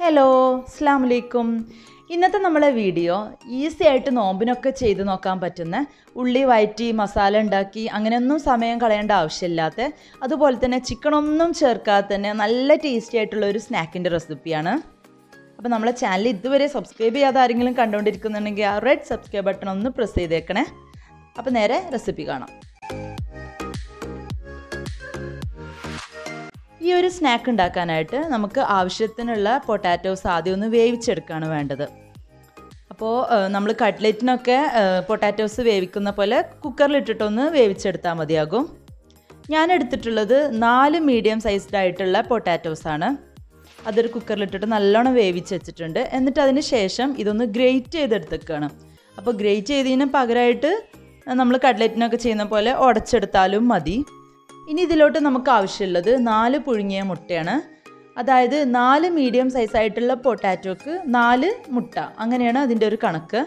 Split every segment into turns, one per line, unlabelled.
Hello അസ്സാം വലൈക്കും ഇന്നത്തെ നമ്മളെ വീഡിയോ ഈസി ആയിട്ട് നോമ്പിനൊക്കെ ചെയ്ത് നോക്കാൻ പറ്റുന്ന ഉള്ളി വയറ്റി മസാല ഉണ്ടാക്കി അങ്ങനെയൊന്നും സമയം കളയേണ്ട ആവശ്യമില്ലാത്ത അതുപോലെ തന്നെ ചിക്കനൊന്നും ചേർക്കാതെ തന്നെ നല്ല ടേസ്റ്റി ആയിട്ടുള്ള ഒരു സ്നാക്കിന്റെ റെസിപ്പിയാണ് അപ്പോൾ നമ്മളെ ചാനൽ ഇതുവരെ സബ്സ്ക്രൈബ് ചെയ്യാതെ ആരെങ്കിലും കണ്ടുകൊണ്ടിരിക്കുന്നുണ്ടെങ്കിൽ ആ റെഡ് സബ്സ്ക്രൈബ് ബട്ടൺ ഒന്ന് പ്രസ് ചെയ്തേക്കണേ. അപ്പോൾ നേരെ റെസിപ്പി കാണാം. ഈ ഒരു സ്നാക്ക് ഉണ്ടാക്കാനായിട്ട് നമുക്ക് ആവശ്യത്തിനുള്ള പൊട്ടാറ്റോസ് ആദ്യം ഒന്ന് വേവിച്ചെടുക്കുകയാണ് വേണ്ടത്. അപ്പോൾ നമ്മൾ കട്ട്ലറ്റിനൊക്കെ പൊട്ടാറ്റോസ് വേവിക്കുന്ന പോലെ കുക്കറിലിട്ടിട്ടൊന്ന് വേവിച്ചെടുത്താൽ മതിയാകും. ഞാൻ എടുത്തിട്ടുള്ളത് നാല് മീഡിയം സൈസ്ഡ് ആയിട്ടുള്ള ആണ്. അതൊരു കുക്കറിലിട്ടിട്ട് നല്ലോണം വേവിച്ച് വെച്ചിട്ടുണ്ട്. എന്നിട്ട് അതിന് ശേഷം ഇതൊന്ന് ഗ്രേറ്റ് ചെയ്തെടുത്തേക്കാണ്. അപ്പോൾ ഗ്രേറ്റ് ചെയ്തതിന് പകരമായിട്ട് നമ്മൾ കട്ട്ലറ്റിനൊക്കെ ചെയ്യുന്ന പോലെ ഉടച്ചെടുത്താലും മതി. ഇനി ഇതിലോട്ട് നമുക്ക് ആവശ്യമുള്ളത് നാല് പുഴുങ്ങിയ മുട്ടയാണ്. അതായത് നാല് മീഡിയം സൈസ് ആയിട്ടുള്ള പൊട്ടാറ്റോക്ക് നാല് മുട്ട. അങ്ങനെയാണ് അതിന്റെ ഒരു കണക്ക്.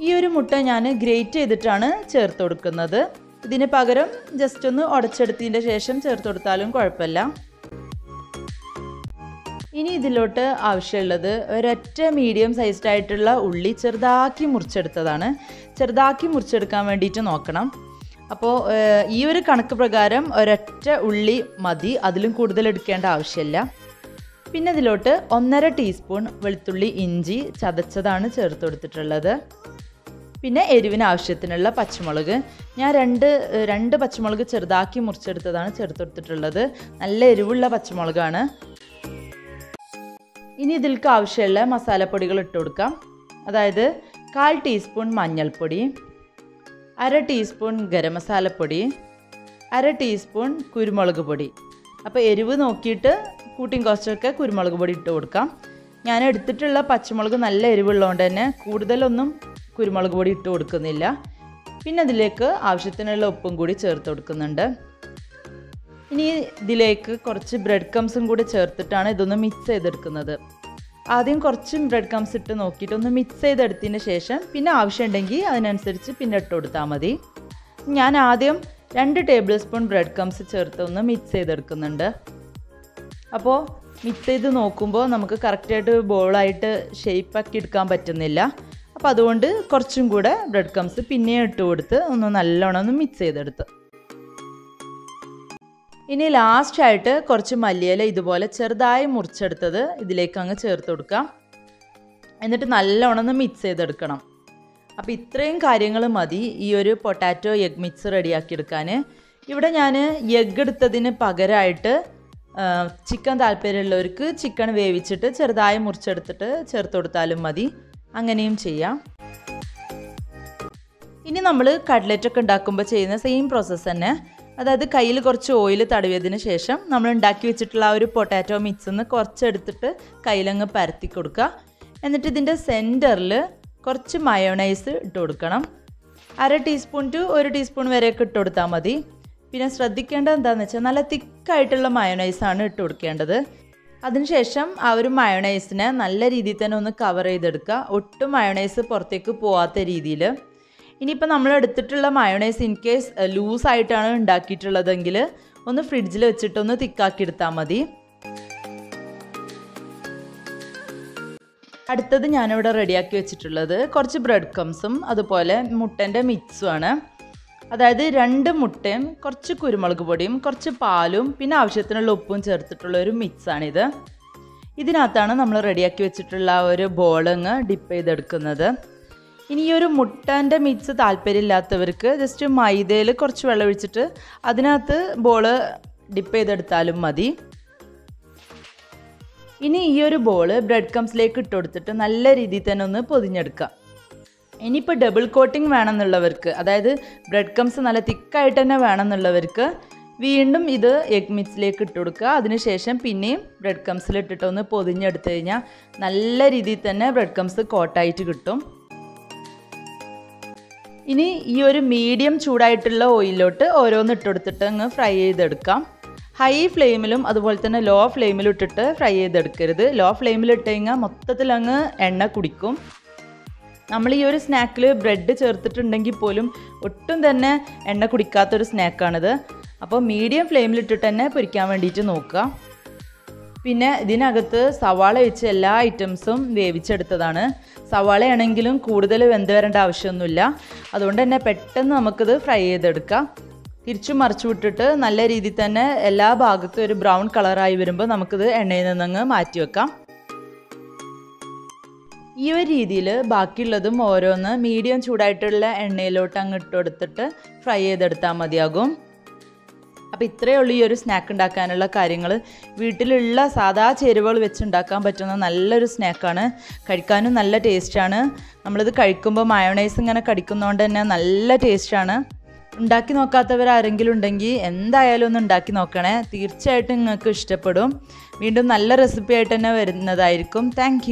ഈ ഒരു മുട്ട ഞാൻ ഗ്രേറ്റ് ചെയ്തിട്ടാണ് ചേർത്ത് കൊടുക്കുന്നത്. ഇതിന് പകരം ജസ്റ്റ് ഒന്ന് ഉടച്ചെടുത്തതിന്റെ ശേഷം ചേർത്ത് കൊടുത്താലും കുഴപ്പമില്ല. ഇനി ഇതിലോട്ട് ആവശ്യമുള്ളത് ഒരൊറ്റ മീഡിയം സൈസ്ഡ് ആയിട്ടുള്ള ഉള്ളി ചെറുതാക്കി മുറിച്ചെടുത്തതാണ്. ചെറുതാക്കി മുറിച്ചെടുക്കാൻ വേണ്ടിയിട്ട് നോക്കണം. അപ്പോൾ ഈ ഒരു കണക്ക് പ്രകാരം ഒരൊറ്റ ഉള്ളി മതി. അതിലും കൂടുതൽ എടുക്കേണ്ട ആവശ്യമില്ല. പിന്നെ ഇതിലോട്ട് ഒന്നര ടീസ്പൂൺ വെളുത്തുള്ളി ഇഞ്ചി ചതച്ചതാണ് ചേർത്ത് കൊടുത്തിട്ടുള്ളത്. പിന്നെ എരിവിന് ആവശ്യത്തിനുള്ള പച്ചമുളക്. ഞാൻ രണ്ട് രണ്ട് പച്ചമുളക് ചെറുതാക്കി മുറിച്ചെടുത്തതാണ് ചേർത്ത് കൊടുത്തിട്ടുള്ളത്. നല്ല എരിവുള്ള പച്ചമുളകാണ്. ഇനി ഇതിൽക്ക് ആവശ്യമുള്ള മസാലപ്പൊടികൾ ഇട്ട് കൊടുക്കാം. അതായത് കാൽ ടീസ്പൂൺ മഞ്ഞൾപ്പൊടി അര ടീസ്പൂൺ ഗരം മസാലപ്പൊടി അര ടീസ്പൂൺ കുരുമുളക് പൊടി. അപ്പോൾ എരിവ് നോക്കിയിട്ട് കൂട്ടിങ് കുറച്ചൊക്കെ കുരുമുളക് പൊടി ഇട്ട് കൊടുക്കാം. ഞാൻ എടുത്തിട്ടുള്ള പച്ചമുളക് നല്ല എരിവുള്ളതുകൊണ്ട് തന്നെ കൂടുതലൊന്നും കുരുമുളക് പൊടി ഇട്ട് കൊടുക്കുന്നില്ല. പിന്നെ അതിലേക്ക് ആവശ്യത്തിനുള്ള ഉപ്പും കൂടി ചേർത്ത് കൊടുക്കുന്നുണ്ട്. ഇനി ഇതിലേക്ക് കുറച്ച് ബ്രെഡ് കംസും കൂടി ചേർത്തിട്ടാണ് ഇതൊന്ന് മിക്സ് ചെയ്തെടുക്കുന്നത്. ആദ്യം കുറച്ചും ബ്രെഡ് കംസ് ഇട്ട് നോക്കിയിട്ട് ഒന്ന് മിക്സ് ചെയ്തെടുത്തതിന് ശേഷം പിന്നെ ആവശ്യമുണ്ടെങ്കിൽ അതിനനുസരിച്ച് പിന്നെ ഇട്ട് കൊടുത്താൽ മതി. ഞാൻ ആദ്യം രണ്ട് ടേബിൾ സ്പൂൺ ബ്രെഡ് കംസ് ചേർത്ത് ഒന്ന് മിക്സ് ചെയ്തെടുക്കുന്നുണ്ട്. അപ്പോൾ മിക്സ് ചെയ്ത് നോക്കുമ്പോൾ നമുക്ക് കറക്റ്റായിട്ട് ബോളായിട്ട് ഷേപ്പാക്കി എടുക്കാൻ പറ്റുന്നില്ല. അപ്പോൾ അതുകൊണ്ട് കുറച്ചും കൂടെ ബ്രെഡ് കംസ് പിന്നെയും ഇട്ട് കൊടുത്ത് ഒന്ന് നല്ലോണം ഒന്ന് മിക്സ് ചെയ്തെടുത്ത്. ഇനി ലാസ്റ്റായിട്ട് കുറച്ച് മല്ലിയില ഇതുപോലെ ചെറുതായി മുറിച്ചെടുത്തത് ഇതിലേക്ക് അങ്ങ് ചേർത്ത് കൊടുക്കാം എന്നിട്ട് നല്ലോണം ഒന്ന് മിക്സ് ചെയ്തെടുക്കണം. അപ്പോൾ ഇത്രയും കാര്യങ്ങൾ മതി ഈ ഒരു പൊട്ടാറ്റോ എഗ് മിക്സ് റെഡിയാക്കിയെടുക്കാൻ ഇവിടെ ഞാൻ എഗ് എടുത്തതിന് പകരമായിട്ട് ചിക്കൻ താല്പര്യമുള്ളവർക്ക് ചിക്കൻ വേവിച്ചിട്ട് ചെറുതായി മുറിച്ചെടുത്തിട്ട് ചേർത്ത് കൊടുത്താലും മതി. അങ്ങനെയും ചെയ്യാം. ഇനി നമ്മൾ കട്ട്ലറ്റൊക്കെ ഉണ്ടാക്കുമ്പോൾ ചെയ്യുന്ന സെയിം പ്രോസസ്സ് തന്നെ. അതായത് കയ്യിൽ കുറച്ച് ഓയിൽ തടവിയതിന് ശേഷം നമ്മൾ ഉണ്ടാക്കി വെച്ചിട്ടുള്ള ആ ഒരു പൊട്ടാറ്റോ മിക്സ് ഒന്ന് കുറച്ചെടുത്തിട്ട് കയ്യിലങ്ങ് പരത്തി കൊടുക്കുക. എന്നിട്ട് ഇതിന്റെ സെന്ററിൽ കുറച്ച് മയോണൈസ് ഇട്ട് കൊടുക്കണം. അര ടീസ്പൂൺ ടു ഒരു ടീസ്പൂൺ വരെയൊക്കെ ഇട്ട് കൊടുത്താൽ മതി. പിന്നെ ശ്രദ്ധിക്കേണ്ടത് എന്താണെന്ന് വെച്ചാൽ നല്ല തിക്കായിട്ടുള്ള മയോണൈസാണ് ഇട്ട് കൊടുക്കേണ്ടത്. അതിനുശേഷം ആ ഒരു മയോണൈസിനെ നല്ല രീതിയിൽ തന്നെ ഒന്ന് കവർ ചെയ്തെടുക്കുക. ഒട്ടും മയോണൈസ് പുറത്തേക്ക് പോവാത്ത രീതിയിൽ. ഇനിയിപ്പോൾ നമ്മൾ എടുത്തിട്ടുള്ള മയോണൈസ് ഇൻ കേസ് ലൂസായിട്ടാണ് ഉണ്ടാക്കിയിട്ടുള്ളതെങ്കിൽ ഒന്ന് ഫ്രിഡ്ജിൽ വെച്ചിട്ടൊന്ന് തിക്കാക്കി എടുത്താൽ മതി. അടുത്തത് ഞാനിവിടെ റെഡിയാക്കി വെച്ചിട്ടുള്ളത് കുറച്ച് ബ്രെഡ് ക്രംസും അതുപോലെ മുട്ടന്റെ മിക്സുമാണ് അതായത് രണ്ട് മുട്ടയും കുറച്ച് കുരുമുളക് പൊടിയും കുറച്ച് പാലും പിന്നെ ആവശ്യത്തിനുള്ള ഉപ്പും ചേർത്തിട്ടുള്ള ഒരു മിക്സാണിത് ഇതിനകത്താണ് നമ്മൾ റെഡിയാക്കി വെച്ചിട്ടുള്ള ഒരു ബോളങ്ങ് ഡിപ്പ് ചെയ്തെടുക്കുന്നത്. ഇനി ഈ ഒരു മുട്ടന്റെ മിക്സ് താല്പര്യമില്ലാത്തവർക്ക് ജസ്റ്റ് മൈദയിൽ കുറച്ച് വെള്ളം ഒഴിച്ചിട്ട് അതിനകത്ത് ബോൾ ഡിപ്പ് ചെയ്തെടുത്താലും മതി. ഇനി ഈ ഒരു ബോൾ ബ്രെഡ് കംസിലേക്ക് ഇട്ട് കൊടുത്തിട്ട് നല്ല രീതിയിൽ തന്നെ ഒന്ന് പൊതിഞ്ഞെടുക്കുക. ഇനിയിപ്പോൾ ഡബിൾ കോട്ടിംഗ് വേണമെന്നുള്ളവർക്ക് അതായത് ബ്രെഡ് കംസ് നല്ല തിക്കായിട്ട് തന്നെ വേണമെന്നുള്ളവർക്ക് വീണ്ടും ഇത് എഗ് മിക്സിലേക്ക് ഇട്ട് കൊടുക്കുക. അതിനുശേഷം പിന്നെയും ബ്രെഡ് കംസിൽ ഇട്ടിട്ട് ഒന്ന് പൊതിഞ്ഞെടുത്ത് കഴിഞ്ഞാൽ നല്ല രീതിയിൽ തന്നെ ബ്രെഡ് കംസ് കോട്ടായിട്ട് കിട്ടും. ഇനി ഈ ഒരു മീഡിയം ചൂടായിട്ടുള്ള ഓയിലോട്ട് ഓരോന്ന് ഇട്ടെടുത്തിട്ട് അങ്ങ് ഫ്രൈ ചെയ്തെടുക്കാം. ഹൈ ഫ്ലെയിമിലും അതുപോലെ തന്നെ ലോ ഫ്ലെയിമിലും ഇട്ടിട്ട് ഫ്രൈ ചെയ്തെടുക്കരുത്. ലോ ഫ്ലെയിമിൽ ഇട്ട് കഴിഞ്ഞാൽ മൊത്തത്തിൽ അങ്ങ് എണ്ണ കുടിക്കും. നമ്മൾ ഈ ഒരു സ്നാക്കിൽ ബ്രെഡ് ചേർത്തിട്ടുണ്ടെങ്കിൽ പോലും ഒട്ടും തന്നെ എണ്ണ കുടിക്കാത്തൊരു സ്നാക്കാണിത് അപ്പോൾ മീഡിയം ഫ്ലെയിമിലിട്ടിട്ട് തന്നെ പൊരിക്കാൻ വേണ്ടിയിട്ട് നോക്കുക. പിന്നെ ഇതിനകത്ത് സവാള വെച്ച് എല്ലാ ഐറ്റംസും വേവിച്ചെടുത്തതാണ്. സവാളയാണെങ്കിലും കൂടുതൽ വെന്ത് വരേണ്ട ആവശ്യമൊന്നുമില്ല. അതുകൊണ്ട് തന്നെ പെട്ടെന്ന് നമുക്കിത് ഫ്രൈ ചെയ്തെടുക്കാം. തിരിച്ചു മറിച്ചു വിട്ടിട്ട് നല്ല രീതിയിൽ തന്നെ എല്ലാ ഭാഗത്തും ഒരു ബ്രൗൺ കളറായി വരുമ്പോൾ നമുക്കിത് എണ്ണയിൽ നിന്നങ്ങ് മാറ്റി വെക്കാം. ഈ ഒരു രീതിയിൽ ബാക്കിയുള്ളതും ഓരോന്ന് മീഡിയം ചൂടായിട്ടുള്ള എണ്ണയിലോട്ട് അങ്ങ് ഇട്ട് കൊടുത്തിട്ട് ഫ്രൈ ചെയ്തെടുത്താൽ മതിയാകും. അപ്പോൾ ഇത്രയേ ഉള്ളൂ ഈ ഒരു സ്നാക്ക് ഉണ്ടാക്കാനുള്ള കാര്യങ്ങൾ വീട്ടിലുള്ള സാധാ ചേരുവകൾ വെച്ച് ഉണ്ടാക്കാൻ പറ്റുന്ന നല്ലൊരു സ്നാക്കാണ് കഴിക്കാനും നല്ല ടേസ്റ്റാണ് നമ്മളിത് കഴിക്കുമ്പോൾ മയോണൈസ് ഇങ്ങനെ കടിക്കുന്നതുകൊണ്ട് തന്നെ നല്ല ടേസ്റ്റാണ് ഉണ്ടാക്കി നോക്കാത്തവർ ആരെങ്കിലും ഉണ്ടെങ്കിൽ എന്തായാലും ഒന്ന് ഉണ്ടാക്കി നോക്കണേ. തീർച്ചയായിട്ടും നിങ്ങൾക്ക് ഇഷ്ടപ്പെടും. വീണ്ടും നല്ല റെസിപ്പി ആയിട്ട് തന്നെ വരുന്നതായിരിക്കും. താങ്ക്